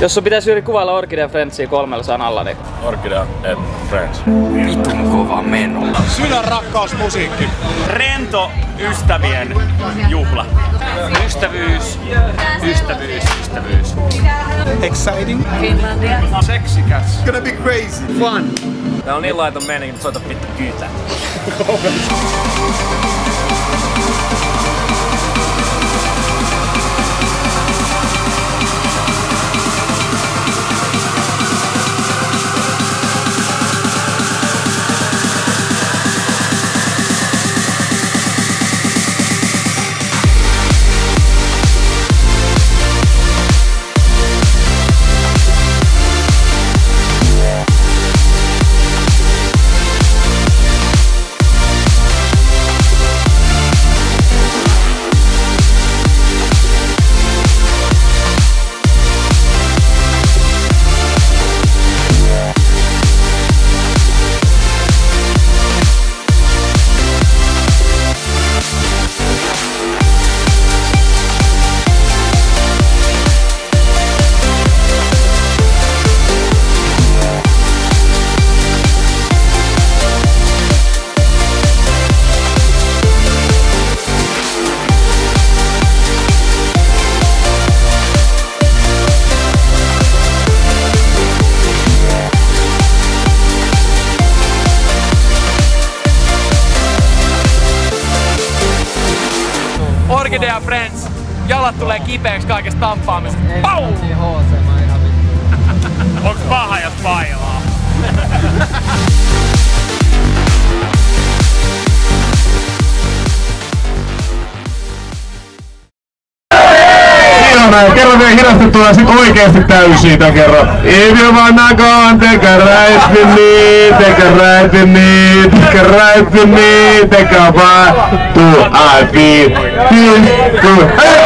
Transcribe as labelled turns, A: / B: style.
A: Jos sun pitäisi yli kuvailla Orchidea Friendsia kolmella sanalla, niin...
B: Orchidea and Friends.
A: Vitun kova meno.
C: Sydän rakkaus musiikki.
D: Rento ystävien juhla.
A: Ystävyys, ystävyys, ystävyys.
C: Exciting.
E: Finlandia.
C: Seksikäs. Gonna be crazy. Fun.
D: Tää on niin laiton meininki, että soita vittu kyytää. Orchidea Friends. Jalat tulee kipeäksi kaikesta tampaamisesta. Pau!
F: Ihanaa, kerro vielä hidastettuna sit oikeesti täysiä tän kerran. If you wanna go, take a ride with me, take a ride with me, take a ride with me, take a ride to I feel, feel good. Hey!